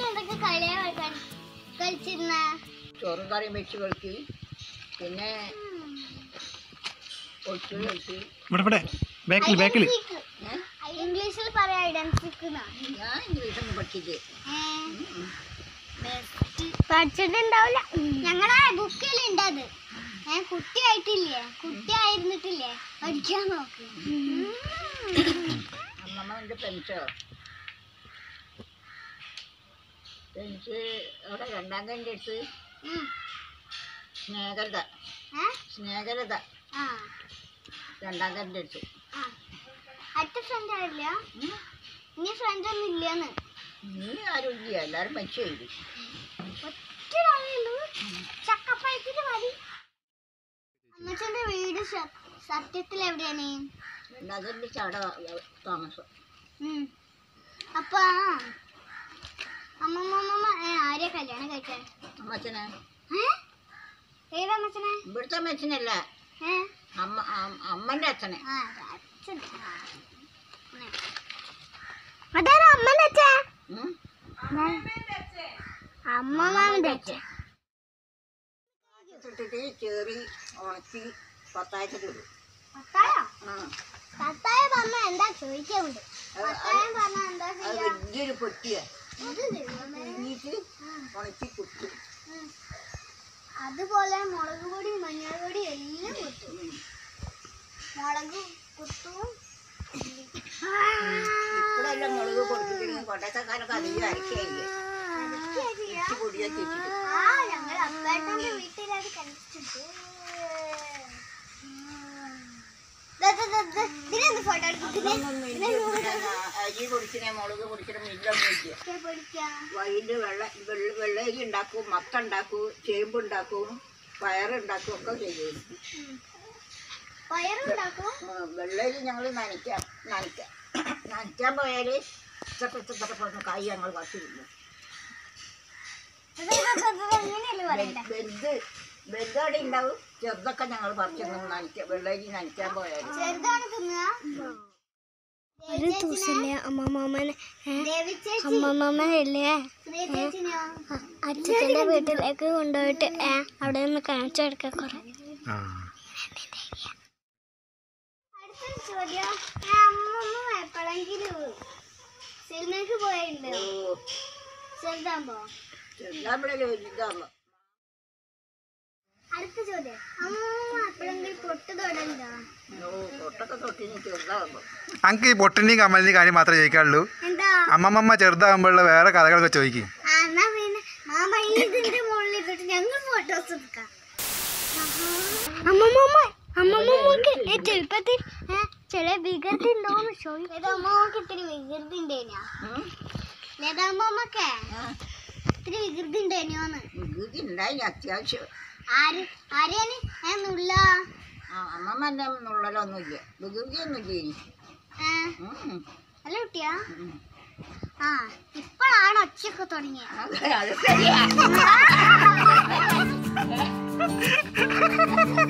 എന്തൊക്കെ കളിയാ കളി- കളിച്ചിരുന്ന? ചോറും കറിയും വെച്ച് കളിച്ച് പിന്നെ ബാക്കിൽ ബാക്കിൽ ഇംഗ്ലീഷിൽ പറയാ ഞാൻ ഇംഗ്ലീഷൊന്നും പഠിച്ചിട്ട് പഠിച്ചിട്ടുണ്ടാവില്ല. ഞങ്ങളെ ബുക്കിലുണ്ട് അത് ഏ കുട്ടിയായിട്ടില്ലേ? കുട്ടിയായിരുന്നിട്ടില്ലേ? പഠിക്കാൻ നോക്ക്. അമ്മമ്മ എന്റെ പെൻസ് അവിടെ രണ്ടാം കണ്ടി എടുത്ത്. സ്നേഹലത. സ്നേഹലത. രണ്ടാം കണ്ടി എടുത്തു. അടുത്ത ഫ്രണ്ട് ആയില്ല ഇനി ഫ്രണ്ട് ഒന്നും ഇല്ലെന്ന്. നീ ആരും ഇല്ല. എല്ലാവരും മരിച്ചു ആളുള്ളൂ ചക്കപ്പഴത്തിന് മതി. അമ്മച്ചന്റെ വീട് സത്യത്തിൽ എവിടെയാണ്? കണ്ടി ചാട താമസം. അപ്പൊ. ഇവിടുത്തെ അമ്മച്ചനല്ല. അമ്മ അം- അമ്മന്റെ അച്ഛനെ. അതാരാ അമ്മന്റെ അച്ഛൻ? അമ്മമാമന്റെ അച്ഛൻ. ഇട്ടിട്ട് ചേറി ഉണക്കി പത്താഴ്ച തരും പത്തായോ? ആ. പത്തായം പറഞ്ഞ എന്താ ചോദിക്കുന്നുണ്ട് അത് പത്തായം പറഞ്ഞ എന്താ അത് ചെയ്യാ? വലിയൊരു പൊട്ടിയ. ഉണക്കി കുത്തും അതുപോലെ മുളക് പൊടി മഞ്ഞൾ പൊടി എല്ലാം കുത്തും മുളക് കുത്തും ഇപ്പോഴെല്ലാം മുളക് കൊണ്ടത്തെ കാലൊക്കെ അധികം ആ ഞങ്ങൾ അപ്പേട്ടന്റെ വീട്ടിലത്. ഇതിനെന്ത് ഫോട്ടോ എടുക്കുന്നത് അരി പൊടിക്കണേ മുളക് പൊടിച്ചിനെ മില്ലൊന്നും ഇല്ല പൊടിക്കാം വൈകിട്ട് വെള്ള വെള്ള വെള്ളരി ഉണ്ടാക്കും മത്ത ഉണ്ടാക്കും ചേമ്പ് ഉണ്ടാക്കും പയറുണ്ടാക്കും ഒക്കെ ചെയ്യും. വെള്ളരി ഞങ്ങൾ നനയ്ക്കാം നനയ്ക്കാം. നനയ്ക്കാൻ പോയാൽ ഇഷ്ടപ്പെട്ട കായ് ഞങ്ങൾ ബെഡ് ബെഡ് അവിടെ ഉണ്ടാവും. ചെറുതൊക്കെ ഞങ്ങൾ പറിച്ചു നനയ്ക്കാം വെള്ളരി നനയ്ക്കാൻ പോയാൽ ഒരു ദിവസമല്ലേ അമ്മമ്മനെ ദേവി ചേച്ചി അമ്മമ്മനല്ലേ? അച്ഛന്റെ വീട്ടിലേക്ക് കൊണ്ടുപോയിട്ട് ഏ, അവിടെ നിന്ന് കാണിച്ചു കൊടുക്ക കുറെ. ചോദ്യം. പോയിട്ടുണ്ട് ചെറുതാകുമ്പോ ചെറുതാകുമ്പോഴല്ലേ അടുത്ത ചോദ്യം അമ്മ പൊട്ട് അങ്ക് ഈ പൊട്ടിന്റെയും കമ്മലിന്റെയും കാര്യം മാത്രമേ ചോദിക്കാറുള്ളൂ. എന്താ? അമ്മമ്മ ചെറുതാകുമ്പോഴുള്ള വേറെ കഥകളൊക്കെ ചോദിക്കും. എന്നാ പിന്നെ. മാമ ഈ ഇതിന്റെ മുകളിൽ ഇട്ടിട്ട് ഞങ്ങൾ ഫോട്ടോസ് എടുക്കാം. അമ്മമ്മ അമ്മമ്മക്ക് ചെറുപ്പത്തിൽ ഏ, ചില വികൃതി ഉണ്ടോന്ന് ചോദിക്കും. ലതമ്മക്ക് ഇത്തിരി വികൃതി ഉണ്ടേനാ? ലതമ്മക്കെ ഇത്തിരി വികൃതി ഉണ്ടേനോന്ന്? വികൃതി ഉണ്ടായി അത്യാവശ്യം. നുള്ളലൊന്നുമില്ല. വികൃതിയൊന്നുമില്ല ഇനി. അല്ല കുട്ടിയാ. ആ ഇപ്പോഴാണ് ഒച്ചയൊക്കെ തുടങ്ങിയത്